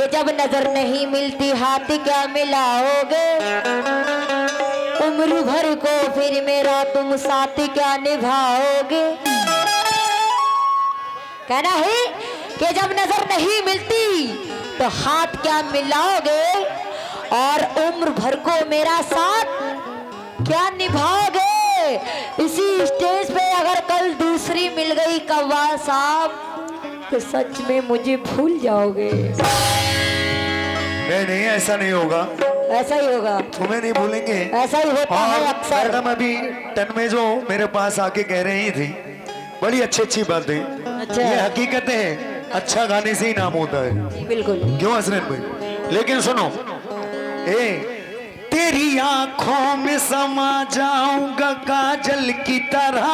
कि जब नज़र नहीं मिलती, हाथ क्या मिलाओगे? उम्र भर को फिर मेरा तुम साथ क्या निभाओगे? कहना है कि जब नज़र नहीं मिलती तो हाथ क्या मिलाओगे? और उम्र भर को मेरा साथ क्या निभाओगे तो सच में मुझे भूल जाओगे। नहीं नहीं ऐसा नहीं होगा। ऐसा ही होगा। तुम्हें नहीं भूलेंगे। ऐसा ही होता है अक्सर। मैडम अभी टन में जो मेरे पास आके कह रही थी बड़ी अच्छी अच्छी बातें। अच्छा। ये हकीकत है अच्छा गाने से ही नाम होता है। बिल्कुल। क्यों हसनैन भाई लेकिन सुनो ए तेरी आँखों में समा जाऊँगा काजल की तरह।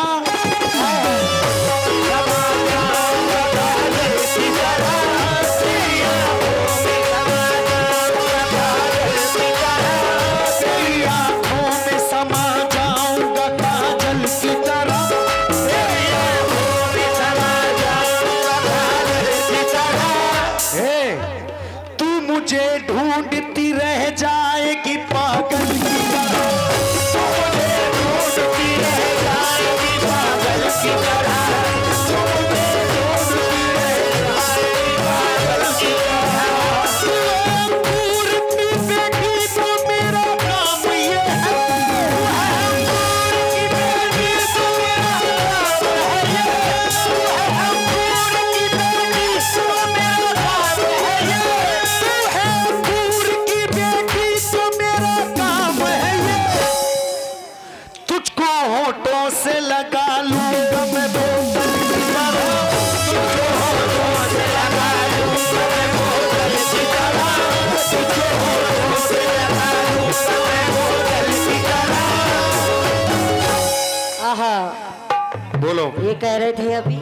ये कह रहे थे अभी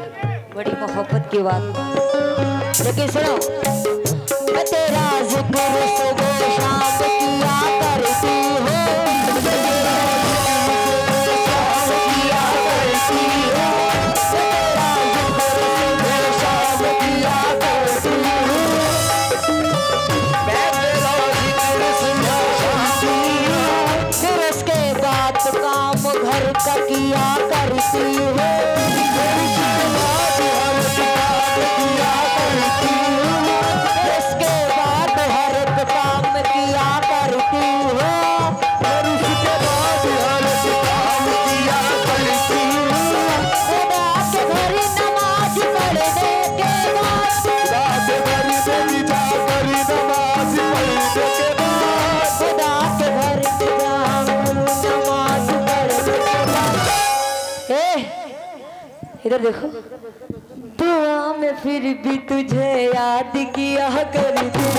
बड़ी मोहब्बत की बात। लेकिन सुनो इधर देखो। दुआ में फिर भी तुझे याद किया कर लेकिन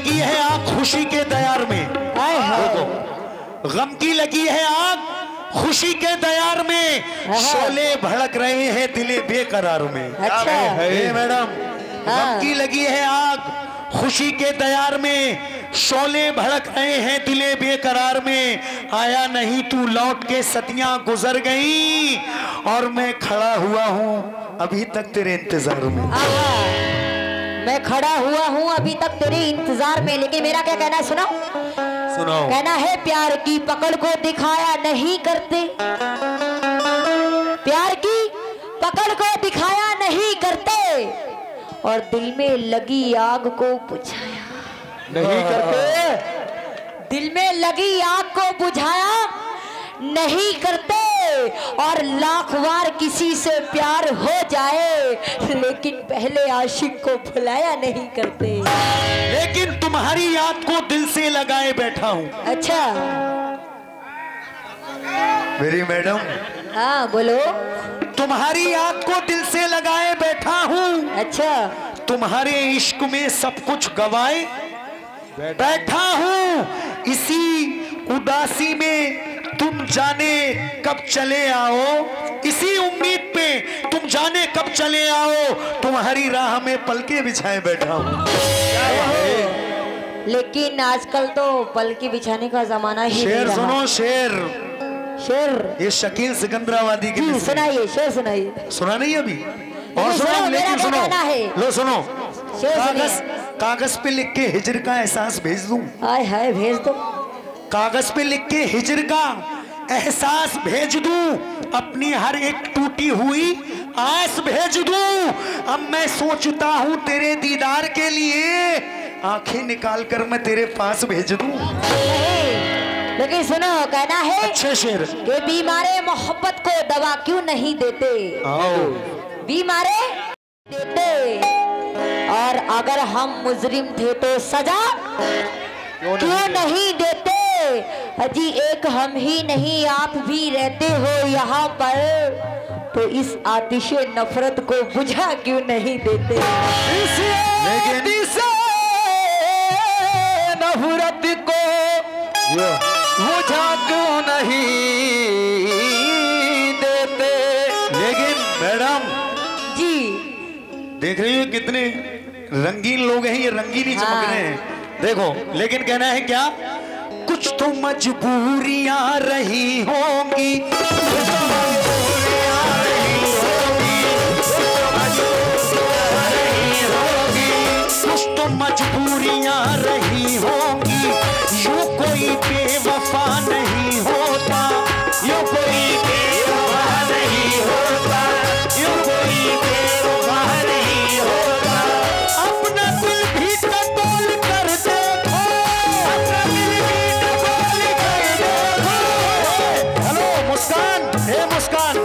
लगी है आग खुशी के दयार में। आए हाय देखो गम की लगी है आग खुशी के दयार में। शोले भड़क रहे हैं दिले बेकरार में। अच्छा। मैडम हाँ। गम की लगी है आग खुशी के दयार में। शोले भड़क रहे हैं दिले बेकरार में। आया नहीं तू लौट के सतियाँ गुजर गई। और मैं खड़ा हुआ हूँ अभी तक तेरे इंतज़ार में। आहा, मैं खड़ा हुआ हूँ अभी तक तेरे इंतज़ार में लेकिन मेरा क्या कहना है सुनो? कहना है प्यार की पकड़ को दिखाया नहीं करते। प्यार की पकड़ को दिखाया नहीं करते। और दिल में लगी आग को बुझाया। नहीं करते। दिल में लगी आग को बुझाया नहीं करते। और लाख बार किसी से प्यार हो जाए लेकिन पहले आशिक को भुलाया नहीं करते। लेकिन तुम्हारी याद को दिल से लगाए बैठा हूँ। अच्छा। मेरी मैडम। हाँ बोलो। तुम्हारी याद को दिल से लगाए बैठा हूँ। अच्छा। तुम्हारे इश्क में सब कुछ गवाए बैठा हूँ। इसी उदासी में तुम जाने कब चले आओ? इसी उम्मीद पे तुम जाने कब चले आओ? तुम्हारी राह में पलके बिछाए बैठा हूँ। लेकिन आजकल तो पलकी बिछाने का जमाना ही शेर नहीं। सुनो शेर। शेर। ये शकील सिकंदराबादी के सुनाइए शेर सुनाइए। सुना नहीं अभी? और सुनो सुनो, लेकिन सुनो। लो सुनो। कागज़ कागज़ पे लिख के हिजर का एहसास भेज दूँ? हाय हाय भेज दो। कागज़ पे लिख के हिजर का एहसास भेज दूँ। अपनी हर एक टूटी हुई आस भेज दूँ। अब मैं सोचता हूँ तेरे दीदार के लिए आँखें निकाल कर मैं तेरे पास भेज दूँ। लेकिन सुनो कहना है अच्छे शेर। कि बीमारे मोहब्बत को दवा क्यों नहीं देते? आओ। बीमारे देते। और अगर हम मुजरिम थे तो सजा क्यों नहीं देते? अजी एक हम ही नहीं आप भी रहते हो यहाँ पर। तो इस आतिशे नफरत को बुझा क्यों नहीं देते? लेकिन नफरत को बुझा क्यों नहीं देते? लेकिन मैडम जी। देख रही हो कितने रंगीन लोग हैं ये रंगीन ही चमक हाँ। रहे हैं। देखो लेकिन कहना है क्या? तो मजबूरियाँ रही होंगी। तो मजबूरियाँ Oscar.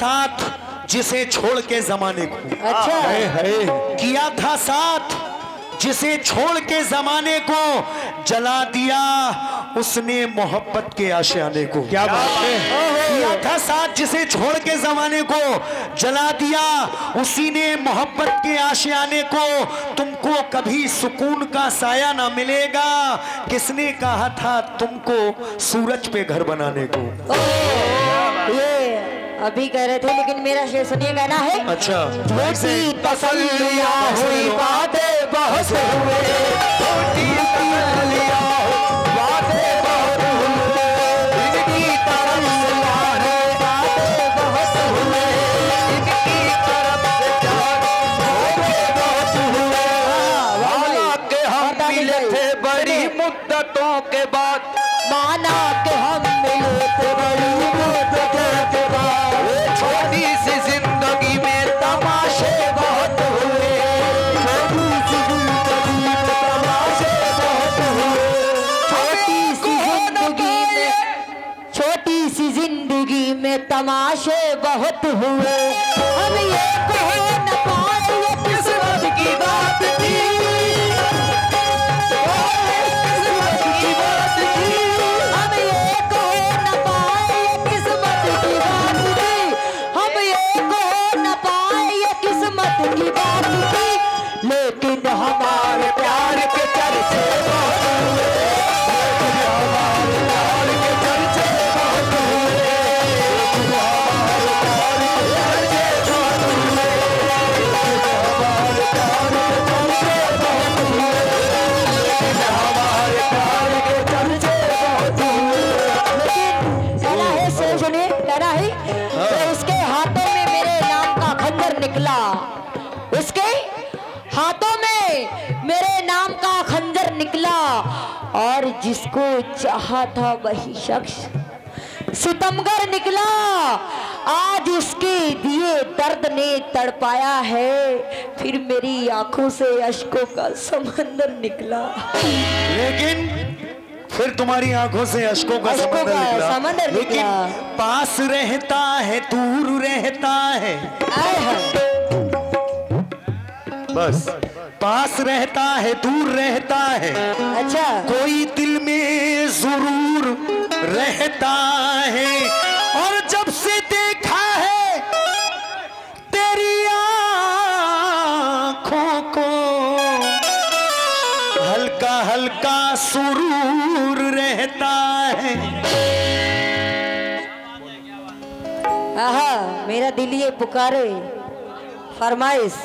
साथ जिसे छोड़ के जमाने को। अच्छा। है, है। किया था साथ जिसे छोड़ के जमाने को। जला दिया उसने मोहब्बत के आशियाने को। क्या बात है। किया था साथ जिसे छोड़ के जमाने को। जला दिया उसी ने मोहब्बत के आशियाने को। तुमको कभी सुकून का साया ना मिलेगा। किसने कहा था तुमको सूरज पे घर बनाने को? ये। अभी कह रहे थे लेकिन मेरा शेर सुनिए कहना है। अच्छा। झूठी तसल्लियाँ हुई बातें बहुत हुए तमाशे बहुत हुए। हम ये कह निकला और जिसको चाहा था वही शख्स सितमगर निकला। आज उसके दिए दर्द ने तड़पाया है फिर मेरी आँखों से अशकों का समंदर निकला। लेकिन फिर तुम्हारी आँखों से अशकों का अश्कों समंदर का निकला। समंदर लेकिन निकला। पास रहता है दूर रहता है। हैं बस। पास रहता है दूर रहता है। अच्छा। कोई दिल में ज़रूर रहता है। और जब से देखा है तेरी आँखों को हल्का हल्का सुरूर रहता है। आहा मेरा दिल ये पुकारे फरमाइश।